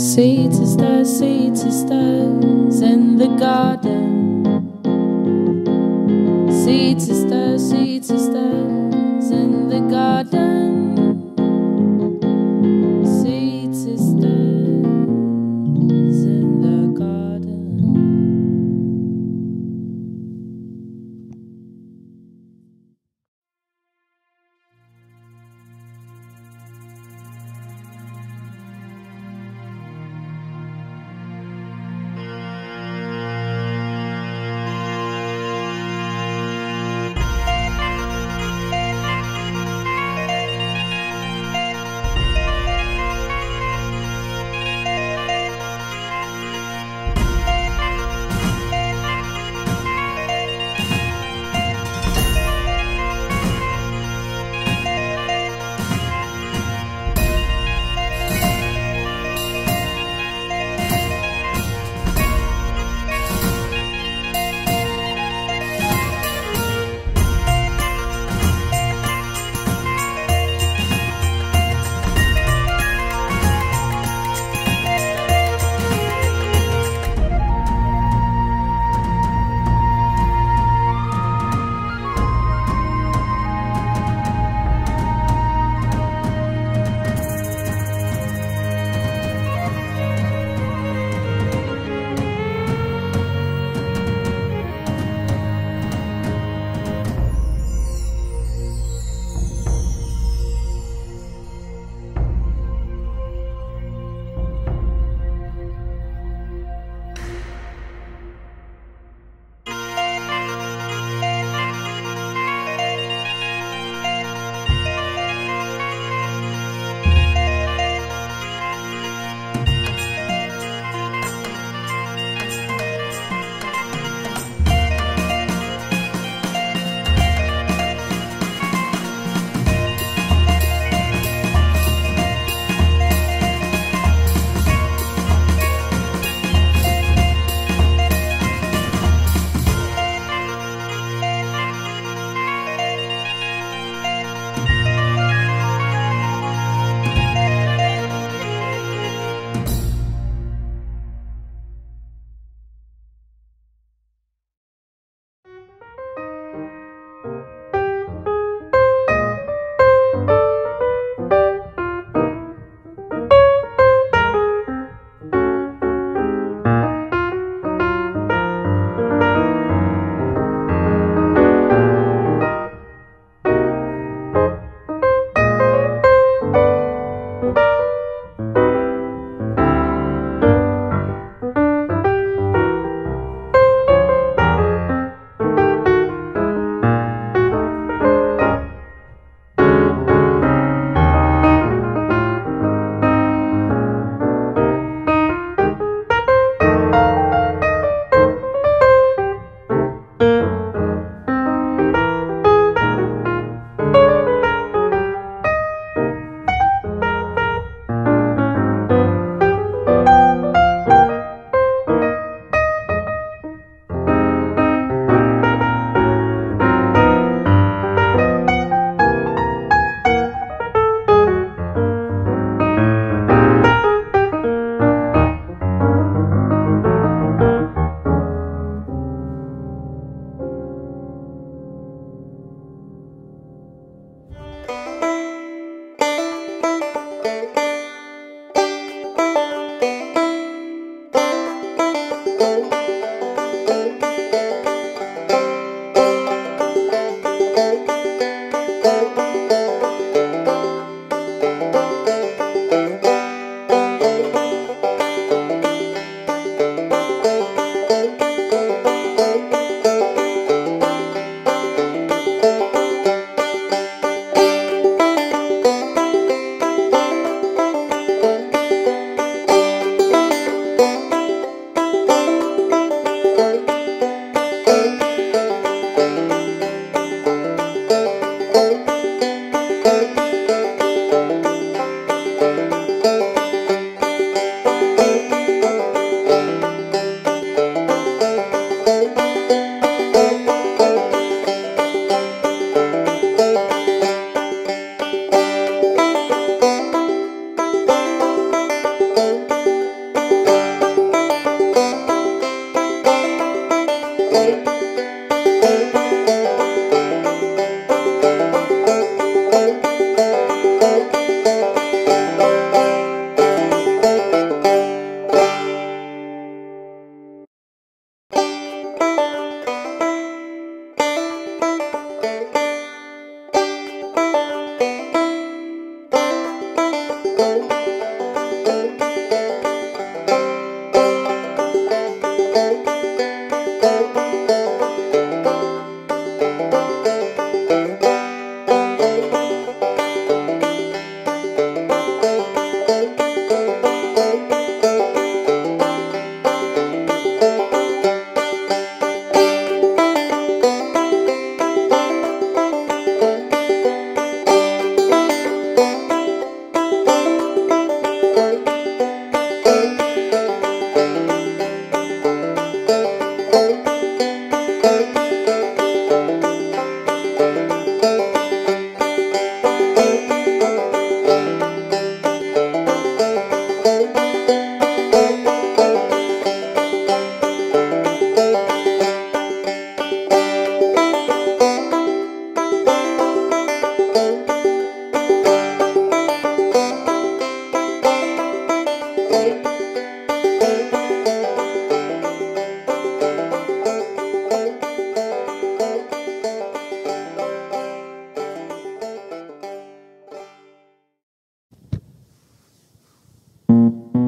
Sweet sisters, sweet sisters in the garden.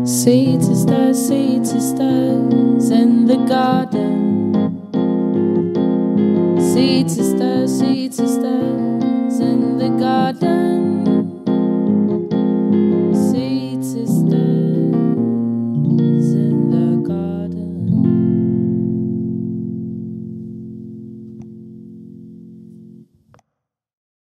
Seed Sistas, seeds to stars in the garden. Seed Sistas, seeds to stars in the garden.